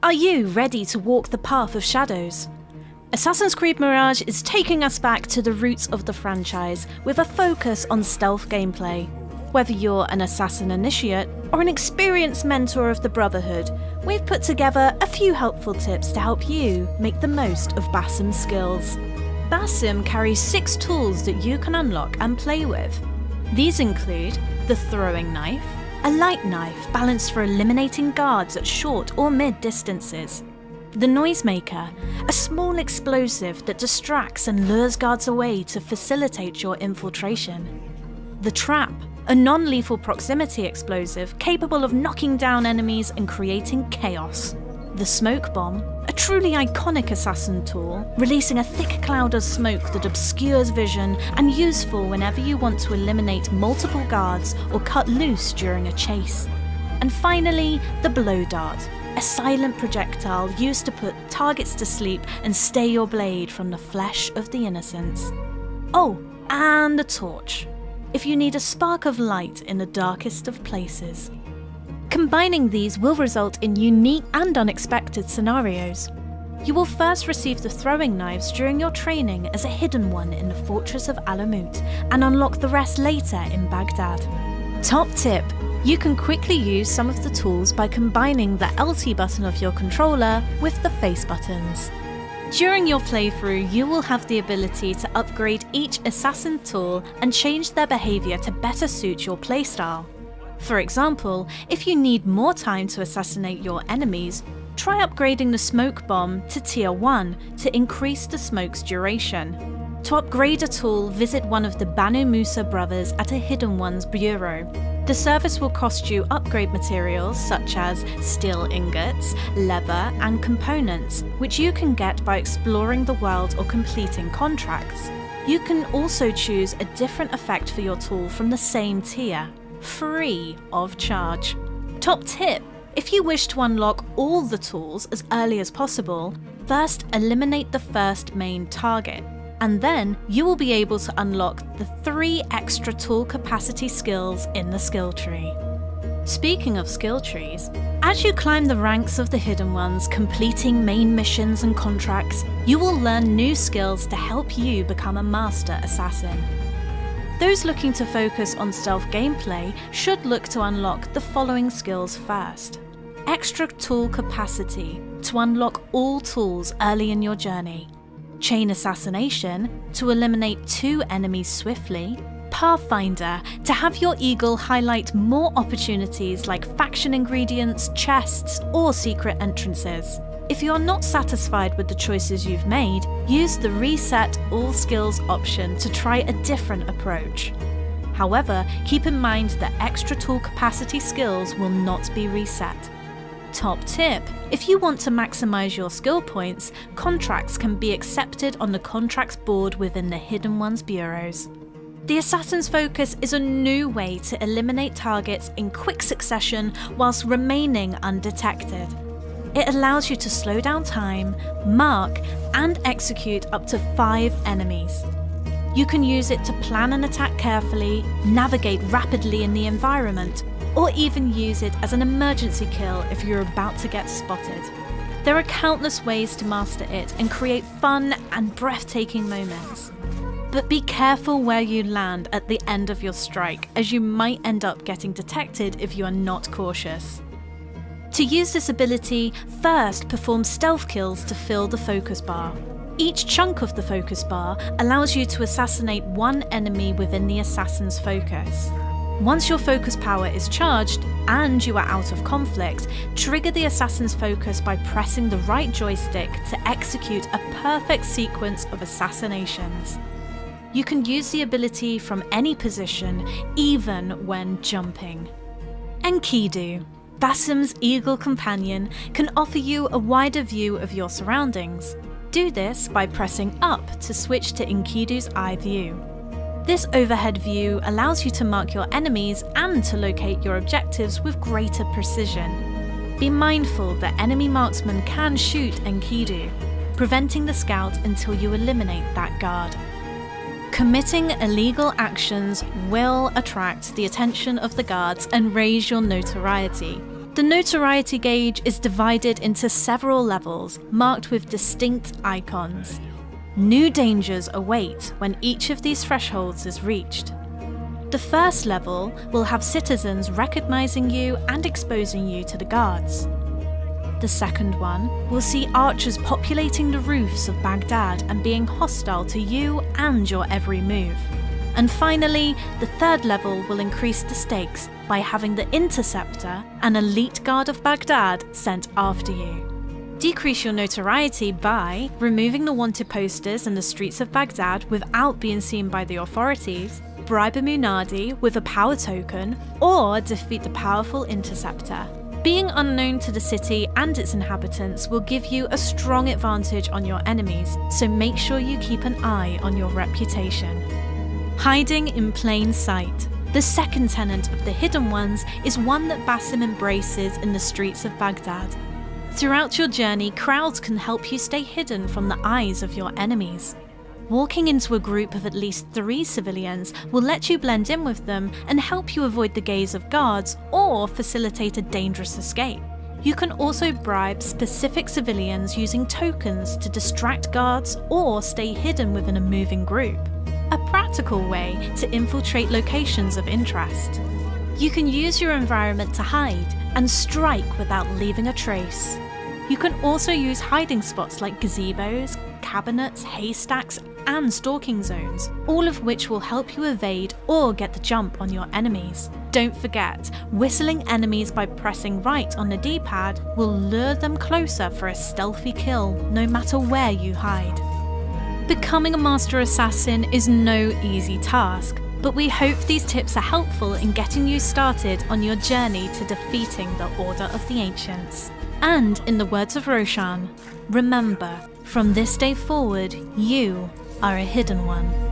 Are you ready to walk the path of shadows? Assassin's Creed Mirage is taking us back to the roots of the franchise with a focus on stealth gameplay. Whether you're an assassin initiate or an experienced mentor of the Brotherhood, we've put together a few helpful tips to help you make the most of Basim's skills. Basim carries six tools that you can unlock and play with. These include the throwing knife, a light knife balanced for eliminating guards at short or mid distances, the noisemaker, a small explosive that distracts and lures guards away to facilitate your infiltration, the trap, a non lethal proximity explosive capable of knocking down enemies and creating chaos. The smoke bomb, a truly iconic assassin tool, releasing a thick cloud of smoke that obscures vision and useful whenever you want to eliminate multiple guards or cut loose during a chase. And finally, the blow dart, a silent projectile used to put targets to sleep and stay your blade from the flesh of the innocents. Oh, and a torch, if you need a spark of light in the darkest of places. Combining these will result in unique and unexpected scenarios. You will first receive the throwing knives during your training as a hidden one in the fortress of Alamut and unlock the rest later in Baghdad. Top tip you can quickly use some of the tools by combining the LT button of your controller with the face buttons. During your playthrough, you will have the ability to upgrade each assassin tool and change their behaviour to better suit your playstyle. For example, if you need more time to assassinate your enemies, try upgrading the smoke bomb to tier 1 to increase the smoke's duration. To upgrade a tool, visit one of the Banu Musa brothers at a Hidden Ones bureau. The service will cost you upgrade materials such as steel ingots, leather, and components, which you can get by exploring the world or completing contracts. You can also choose a different effect for your tool from the same tier, free of charge. Top tip if you wish to unlock all the tools as early as possible, first eliminate the first main target and then you will be able to unlock the three extra tool capacity skills in the skill tree. Speaking of skill trees, as you climb the ranks of the Hidden Ones, completing main missions and contracts, you will learn new skills to help you become a master assassin. Those looking to focus on stealth gameplay should look to unlock the following skills first. Extra tool capacity to unlock all tools early in your journey. Chain Assassination to eliminate two enemies swiftly, Pathfinder to have your eagle highlight more opportunities like faction ingredients, chests, or secret entrances. If you're not satisfied with the choices you've made, use the Reset All Skills option to try a different approach. However, keep in mind that extra tool capacity skills will not be reset. Top tip if you want to maximise your skill points, contracts can be accepted on the contracts board within the Hidden Ones bureaus. The Assassin's Focus is a new way to eliminate targets in quick succession whilst remaining undetected. It allows you to slow down time, mark, and execute up to five enemies. You can use it to plan an attack carefully, navigate rapidly in the environment, or even use it as an emergency kill if you're about to get spotted. There are countless ways to master it and create fun and breathtaking moments. But be careful where you land at the end of your strike, as you might end up getting detected if you are not cautious. To use this ability, first perform stealth kills to fill the focus bar. Each chunk of the focus bar allows you to assassinate one enemy within the assassin's focus. Once your focus power is charged and you are out of conflict, trigger the assassin's focus by pressing the right joystick to execute a perfect sequence of assassinations. You can use the ability from any position, even when jumping. Enkidu, Basim's eagle companion, can offer you a wider view of your surroundings. Do this by pressing up to switch to Enkidu's eye view. This overhead view allows you to mark your enemies and to locate your objectives with greater precision. Be mindful that enemy marksmen can shoot Enkidu, preventing the scout until you eliminate that guard. Committing illegal actions will attract the attention of the guards and raise your notoriety. The notoriety gauge is divided into several levels, marked with distinct icons. New dangers await when each of these thresholds is reached. The first level will have citizens recognizing you and exposing you to the guards. The second one will see archers populating the roofs of Baghdad and being hostile to you and your every move. And finally, the third level will increase the stakes by having the Interceptor, an elite guard of Baghdad, sent after you. Decrease your notoriety by removing the wanted posters in the streets of Baghdad without being seen by the authorities, bribe a Munadi with a power token, or defeat the powerful Interceptor. Being unknown to the city and its inhabitants will give you a strong advantage on your enemies, so make sure you keep an eye on your reputation. Hiding in plain sight. The second tenet of the Hidden Ones is one that Basim embraces in the streets of Baghdad. Throughout your journey, crowds can help you stay hidden from the eyes of your enemies. Walking into a group of at least three civilians will let you blend in with them and help you avoid the gaze of guards or facilitate a dangerous escape. You can also bribe specific civilians using tokens to distract guards or stay hidden within a moving group a practical way to infiltrate locations of interest. You can use your environment to hide and strike without leaving a trace. You can also use hiding spots like gazebos, cabinets, haystacks, and stalking zones, all of which will help you evade or get the jump on your enemies. Don't forget, whistling enemies by pressing right on the D-pad will lure them closer for a stealthy kill no matter where you hide. Becoming a Master Assassin is no easy task, but we hope these tips are helpful in getting you started on your journey to defeating the Order of the Ancients. And in the words of Roshan, remember, from this day forward, you are a hidden one.